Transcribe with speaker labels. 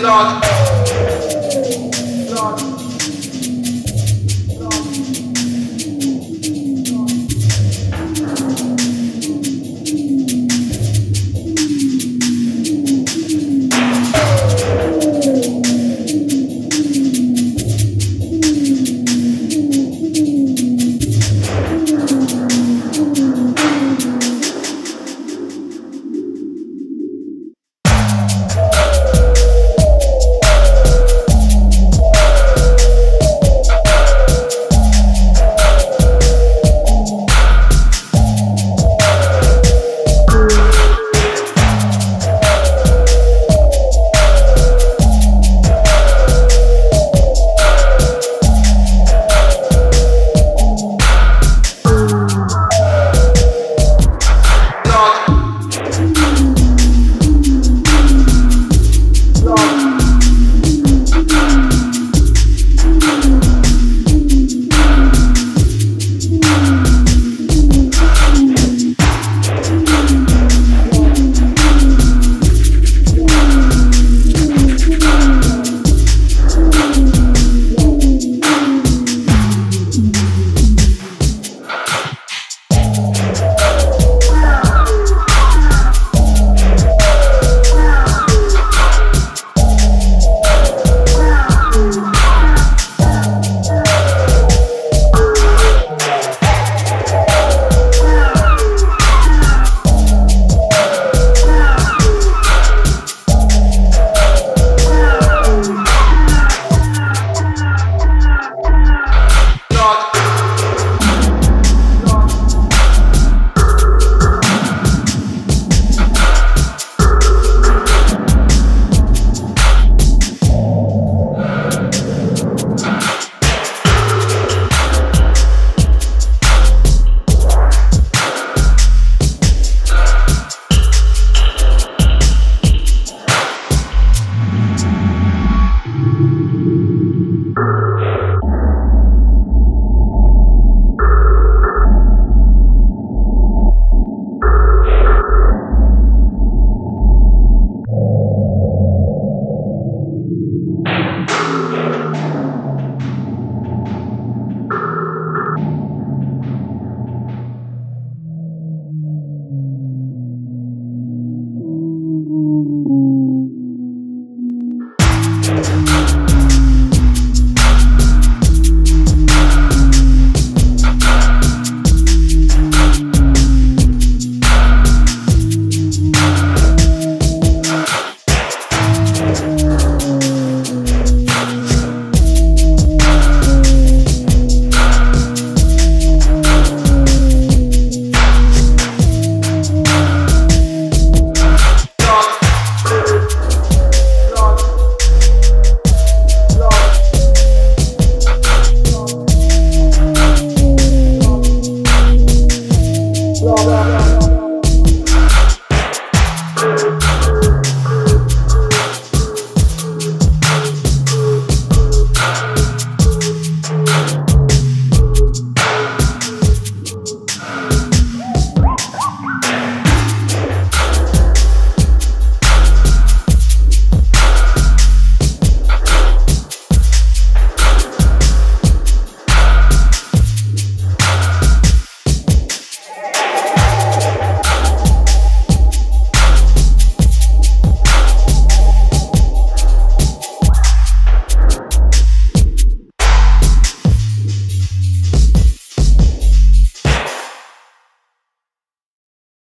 Speaker 1: Lord.
Speaker 2: Lord. work.